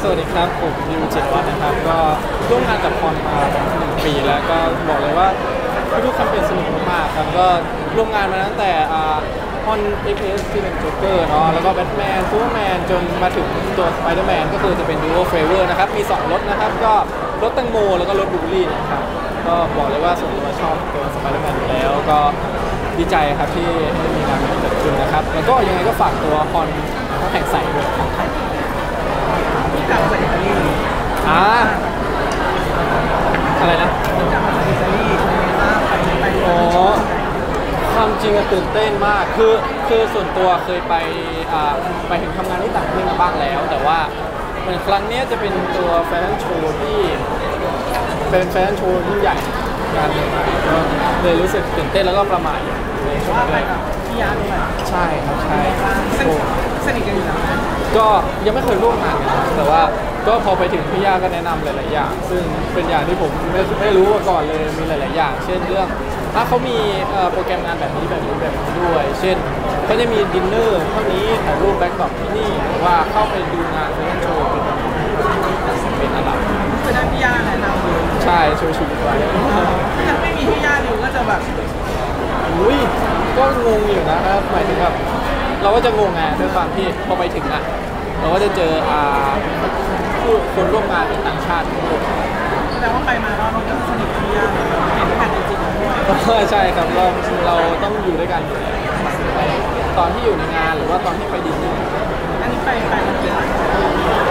สวัสดีครับ ผมยูจิตวัฒน์นะครับ ก็ร่วมงานกับพรมาหนึ่งปีแล้วก็บอกเลยว่าทุกๆแคมเปญสนุกมากครับ ก็ร่วมงานมาตั้งแต่ฮอนเอ็กเอสที่เป็นโจ๊กเกอร์เนาะ แล้วก็แบทแมนซูเปอร์แมนจนมาถึงตัวสไปเดอร์แมนก็คือจะเป็น duo flavor นะครับ มี 2 รสนะครับ ก็รสแตงโม แล้วก็รสบลูเบอร์รี่นะครับ ก็บอกเลยว่าส่วนตัวชอบตัวสไปเดอร์แมนอยู่แล้วก็ดีใจครับที่ได้มีงานนี้เกิดขึ้นนะครับ แล้วก็ยังไงก็ฝากตัวฮอนแข่งใส่ด้วยครับ ที่กลับมาจากอิตาลีอ่าอะไรนะที่กลับมาจากอิตาลีเป็นไงบ้างไปไปอ๋อความจริงอะตื่นเต้นมาก คือคือส่วนตัวเคยไปอ่าไปถึงทำงานที่ต่างประเทศมาบ้างแล้ว แต่ว่าเหมือนครั้งเนี้ยจะเป็นตัวแฟชั่นโชว์ที่เป็นแฟชั่นโชว์ที่ใหญ่งานหนึ่งก็เลยรู้สึกตื่นเต้นแล้วก็ประหม่าอยู่ในช่วงว่าไปแรกกับพี่ยาด้วยใช่ครับใช่สนิโอ้ทสนิทกันอยู่แล้วนะ ก็ยังไม่เคยร่วมงานกันนะแต่ว่าก็พอไปถึงพี่ย่าก็แนะนำหลาย ๆ อย่าง ซึ่งเป็นอย่างที่ผมไม่ไม่รู้มาก่อนเลยมีหลาย ๆ อย่าง เช่นเรื่องถ้าเขามีเอ่อโปรแกรมงานแบบนี้แบบนี้แบบนี้ด้วย เช่นเขาจะมีดินเนอร์เท่านี้ถ่ายรูป backdrop ที่นี่หรือว่าเข้าไปดูงานเพื่อโชว์เป็นเป็นอะไรคือได้พี่ยาแนะนำเลยใช่โชว์ชีวิตไว้ ถ้าไม่มีพี่ยาอยู่ก็จะแบบอุ้ยก็งงอยู่นะครับหมายถึงแบบเราก็จะงงไงด้วยความที่พอไปถึงอะ เราก็จะเจออ่าผู้คนร่วมงานเป็นต่างชาติทุกคนแสดงว่าไปมาแล้วเราก็สนิทกับพี่ยาเลยเห็นกันจริงๆด้วยใช่ครับเราเราต้องอยู่ด้วยกันอยู่แล้วไปตอนที่อยู่ในงานหรือว่าตอนที่ไปดินเนอร์อันนี้ไปไปมันกี่วัน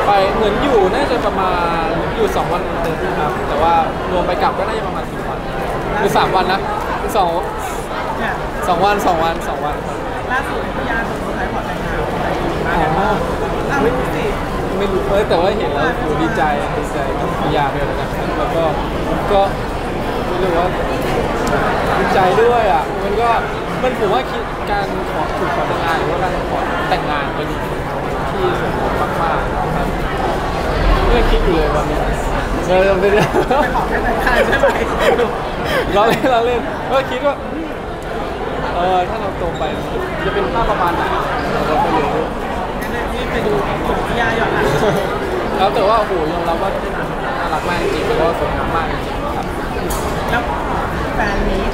ไปเหมือนอยู่น่าจะประมาณอยู่2วันเต็มครับ แต่ว่ารวมไปกลับก็น่าจะประมาณ4วันหรือ3วันนะสองเนี่ยสองวันสองวันสองวันครับล่าสุดพี่ยาเป็นคนไทยขอแต่งงานอะไรอย่างเงี้ยอ้าวไม่สิ ยแต่ว่าเห็นแล้วโหดีใจดีใจกับพี่ยาด้วยนครับแล้วก็ก็ไม่รู้ว่าดีใจด้วยอะมันก็มันผมว่าคิดการขอถูกขอแต่งงานหรือว่าการขอแต่งงานเป็นที่สมบูรณ์มากๆนะครับไม่ได้คิดอยู่เลยวันนี้เออไม่ได้ไปขอแค่แต่งงานใช่ไหมเราเล่นเราเล่นก็คิดว่าเออถ้าเราโตไปจะเป็นภาพประมาณไหนเราก็ไม่รู้ งั้นนี่ไปดูของพี่ยาย้อนหลัง แล้วแต่ว่าโอ้โหยอมรับว่าน่ารักมากจริงๆแล้วก็สวยงามมากจริงๆครับแล้วแฟนมีต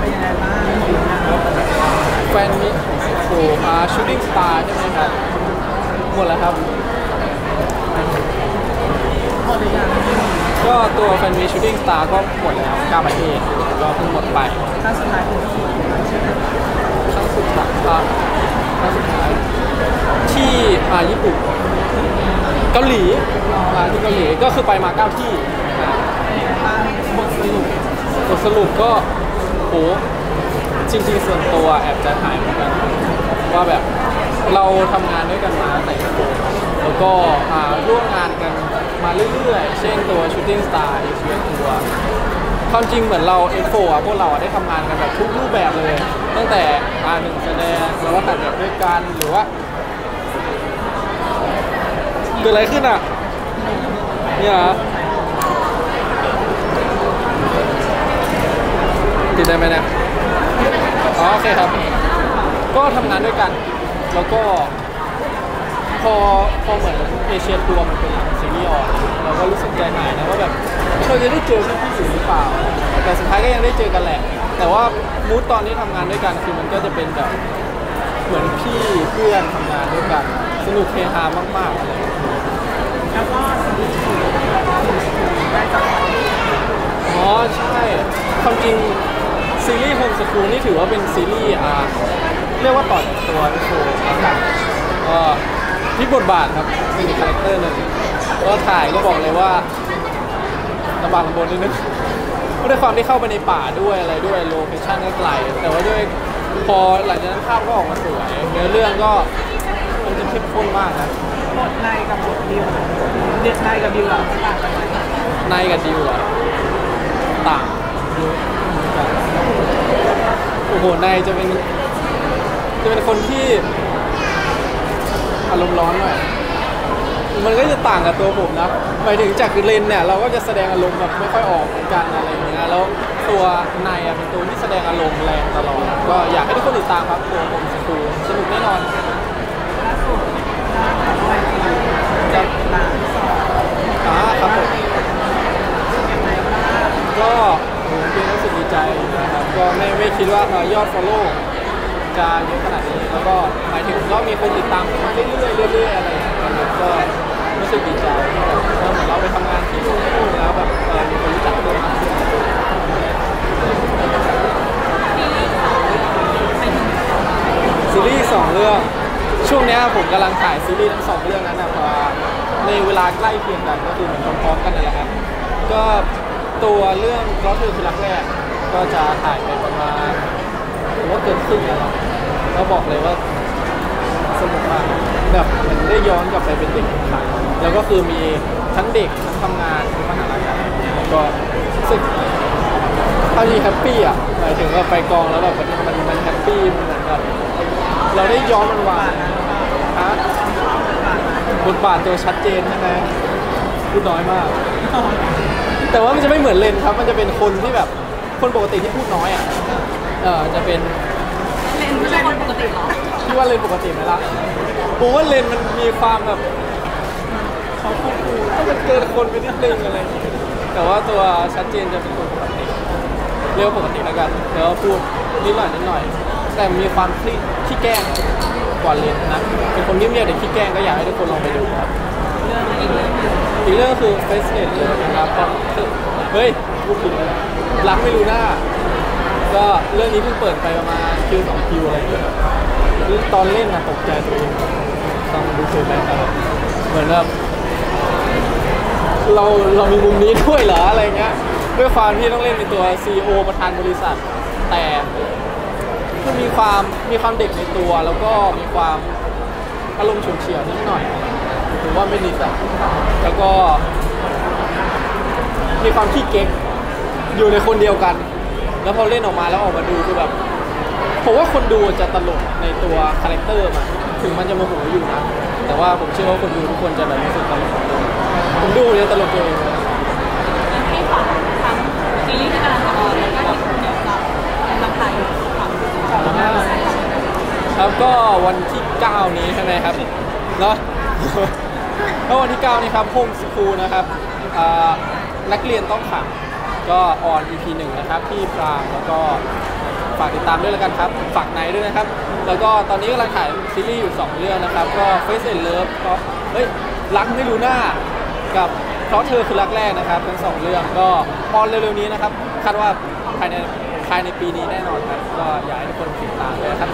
เป็นยังไงบ้าง fan meet ของโอ้โหอ่า Shooting Star ใช่ไหมครับหมดแล้วครับหมดหรือยังก็ตัว fan meet Shooting Star ก็หมดแล้ว9ประเทศก็เพิ่งหมดไปครั้งสุดท้ายคือครั้งสุดท้ายครับครั้งสุดท้ายที่อ่าญี่ปุ่น เกาหลีอ่าที่เกาหลีก็คือไปมาเก้าที่บทสรุปบทสรุปก็โหจริงๆส่วนตัวแอบใจหายเหมือนกันว่าแบบเราทำงานด้วยกันมาแต่แล้วก็ร่วมงานกันมาเรื่อยๆ เช่นตัว Shooting Star เอชียทัวร์ความจริงเหมือนเรา F4 อะพวกเราได้ทำงานกันแบบทุกรูปแบบเลย ตั้งแต่อาหนึ่งแสดงแล้วก็ตัดแบบด้วยกันหรือว่า เกิดอะไรขึ้นอะ เนี่ยติดได้ไหมเนี่ยอ๋อโอเคครับ ก็ทำงานด้วยกัน แล้วก็ พอพอเหมือนเอเชียทัวมันเป็นซีรีส์ออนเราก็รู้สึกใจหายนะว่าแบบเราจะได้เจอพี่พี่อยู่หรือเปล่า แต่สุดท้ายก็ยังได้เจอกันแหละ แต่ว่ามูดตอนที่ทำงานด้วยกันคือมันก็จะเป็นแบบเหมือนพี่เพื่อนทำงานด้วยกัน สนุกเฮฮามากๆเลย แล้วก็อ๋อใช่ความจริงซีรีส์ Home School นี่ถือว่าเป็นซีรีส์อ่าเรียกว่าต่อจากตัวโชว์แล้วกันก็พลิกบทบาทครับเป็นอีก character หนึ่งก็ถ่ายก็บอกเลยว่าลำบากลำบนนิดนึงด้วยความที่เข้าไปในป่าด้วยอะไรด้วย location ก็ไกลแต่ว่าด้วยพอหลังจากนั้นภาพก็ออกมาสวยเนื้อเรื่องก็มันจะเข้มข้นมากนะ บทในกับบทดิวเด็ดในกับดิวอะต่างกันไหมในกับดิวอะต่างโอ้โหในจะเป็นจะเป็นคนที่อารมณ์ร้อนหน่อยมันก็จะต่างกับตัวผมนะหมายถึงจากเลนเนี่ยเราก็จะแสดงอารมณ์แบบไม่ค่อยออกเหมือนกันอะไรอย่างเงี้ยแล้วตัวนอะเป็นตัวที่แสดงอารมณ์แรงตลอดก็อยากให้ทุกคนติดตามครับตัวผมสกูสนุกแน่นอน ล่าสุดได้แบบว่าจริง ครับ หลานสอง อ่าครับผม ยังไงบ้าง ก็ผมเป็นรู้สึกดีใจนะครับ ก็ไม่ไม่คิดว่าเอ่อยอด follow จะเยอะขนาดนี้ แล้วก็หมายถึงก็มีคนติดตามมมาเรื่อยๆเรื่อยๆอะไรอย่างเงี้ยก็รู้สึกดีใจที่แบบเออเหมือนเราไปทำงานที่นู่นที่นู่นแล้วแบบเออมีคนรู้จักเรามากขึ้นซีรีส์สองเรื่องช่วงเนี้ยผมกำลังถ่ายซีรีส์ทั้งสองเรื่องนั้นนะพอในเวลาใกล้เคียงกันก็คือเหมือนพร้อมๆกันนั่นแหละครับก็ตัวเรื่องเพราะเธอคือรักแรกก็จะถ่ายไปประมาณ ว่าเกินครึ่งแล้วครับอกเลยว่าสนุกมากแบบเหมือนได้ย้อนกลับไปเป็นเด็กอีกครั้งแล้วก็คือมีทั้งเด็กทั้งทำงานทั้งมหาลัยแล้วก็รู้สึกเท่าที่ happy อะหมายถึงว่าไปกองแล้วแบบมันมันมัน happy มันเหมือนแบบเราได้ย้อนวันวานฮะบทบาทตัวชัดเจนใช่ไหมพูดน้อยมาก แต่ว่ามันจะไม่เหมือนเลนครับ มันจะเป็นคนที่แบบคนปกติที่พูดน้อยอะ เออจะเป็นเล่นไม่ใช่คนปกติเหรอที่ว่าเลนปกติไหมล่ะผมว่าเลนมันมีความแบบเขาพูดคูถ้ามันเกินคนไปนิดนึงอะไรอย่างเงี้ยแต่ว่าตัวชัดเจนจะเป็นคนปกติเรียกว่าปกติแล้วกันแล้วก็พูดนิดหน่อยนิดหน่อย แต่มีความขี้ขี้แกล้งกว่าเลนนะเป็นคนเงียบๆแต่ขี้แกล้งก็อยากให้ทุกคนลองไปดูครับเรื่องอีกเรื่องหนึ่งอีกเรื่องคือ Face n e t เลยนะครับก็คือเฮ้ยพูดผิดแล้วรักไม่รู้หน้า ก็เรื่องนี้เพิ่งเปิดไปประมาณคิวสองคิวอะไรอย่างเงี้ยตอนเล่นนะตกใจตัวเองต้องดูคืนไปครับเหมือนแบบเราเรามีมุมนี้ด้วยเหรออะไรเงี้ยด้วยความที่ต้องเล่นเป็นตัว CEO ประธานบริษัท แต่มันมีความมีความเด็กในตัว แล้วก็มีความอารมณ์ฉุนเฉียวนิดหน่อยถือว่าไม่นิดอะแล้วก็ มีความขี้เก๊กอยู่ในคนเดียวกัน แล้วพอเล่นออกมาแล้วออกมาดูคือแบบผมว่าคนดูจะตลกในตัว character มันถึงมันจะโมโหอยู่นะ แต่ว่าผมเชื่อว่าคนดูทุกคนจะแบบรู้สึกตลกผมดูจะตลกตัวเองเลยยังให้ฝากทั้งซีรีส์ที่กำลังจะ on แล้วก็ที่เกี่ยวกับทางไทยฝากครับก็วันที่ 9 นี้ใช่ไหมครับเนาะก็วันที่ 9 นี้ครับ Home School นะครับอ่านักเรียนต้องขัง ก็ออน EP 1นะครับที่พรางแล้วก็ฝากติดตามด้วยแล้วกันครับฝากในด้วยนะครับ แล้วก็ตอนนี้กำลังถ่ายซีรีส์อยู่ 2 เรื่องนะครับ ก็ Face and Love ก็เฮ้ยรักไม่รู้หน้ากับเพราะเธอคือรักแรกนะครับทั้งสองเรื่องก็ออนเร็วๆนี้นะครับ คาดว่าภายในภายในปีนี้แน่นอนครับ ก็อยากให้ทุกคนติดตามด้วยครับ